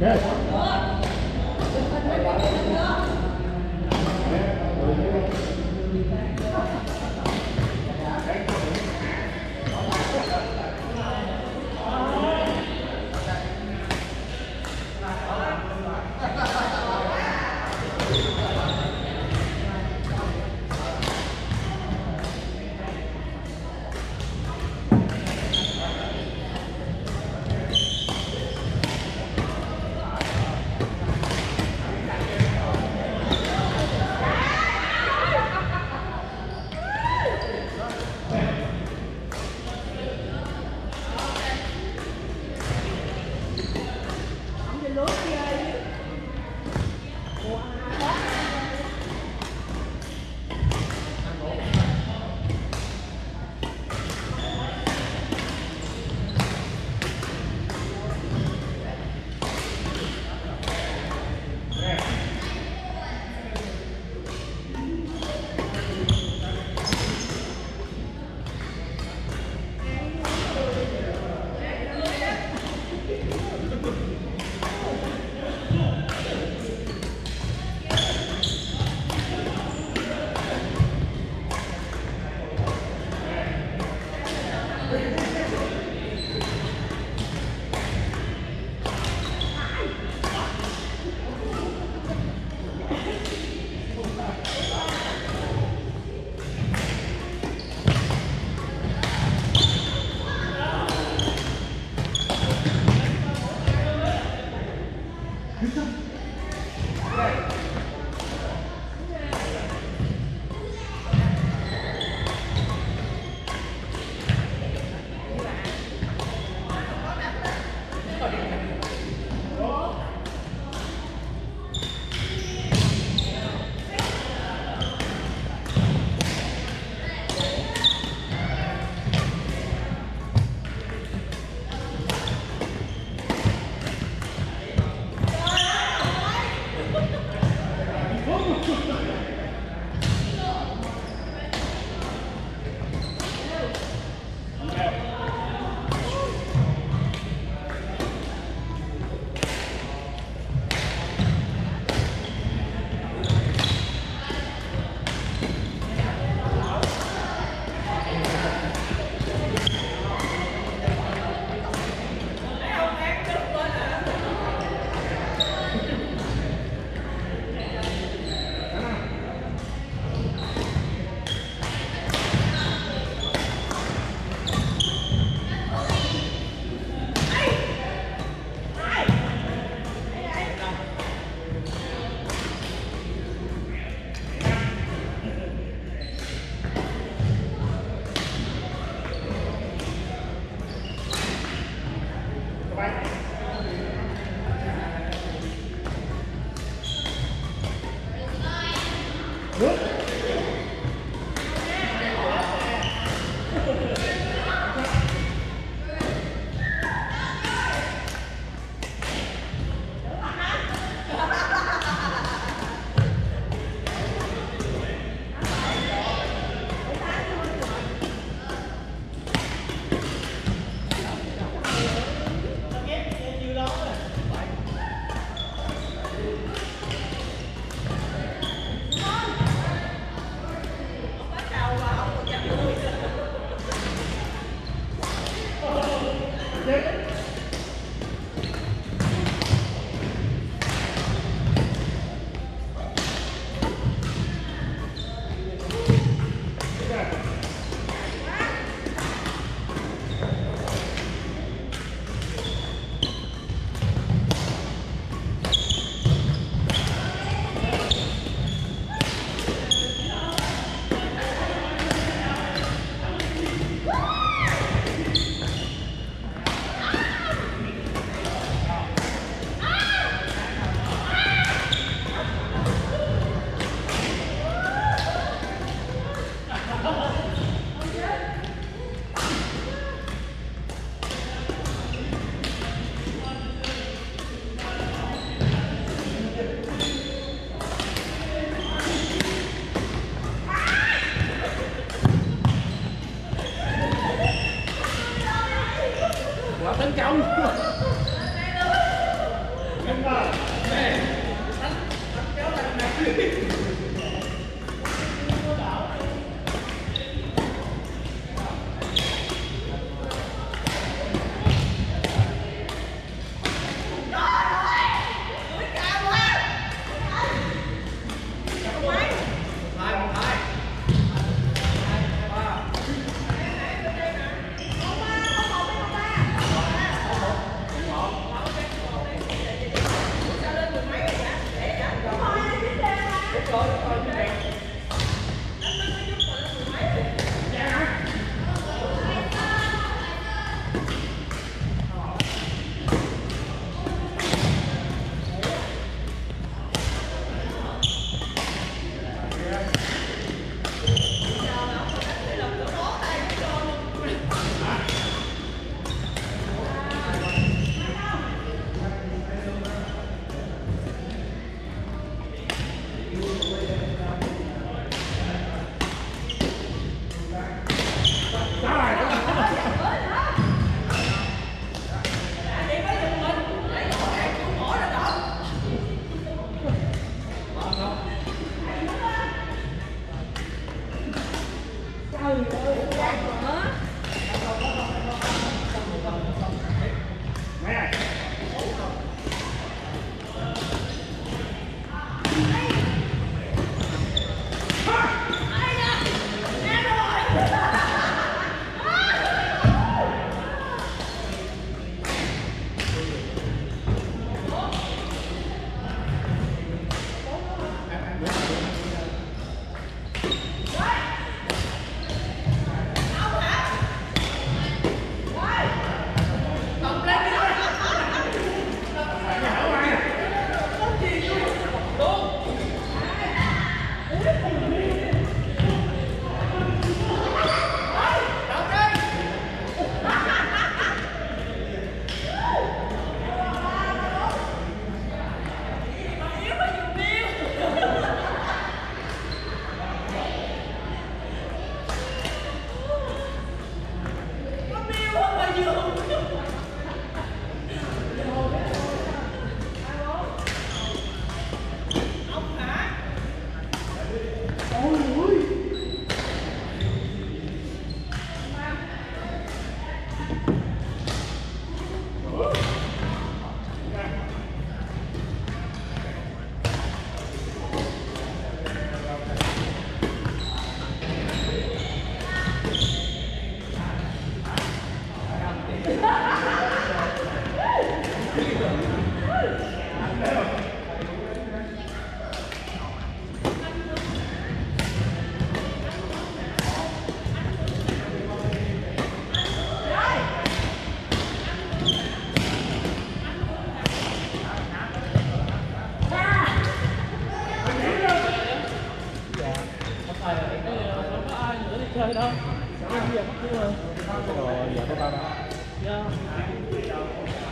Hãy subscribe cho Bu? Chơi đâu cái gì mất rồi rồi giờ có tao đó yeah.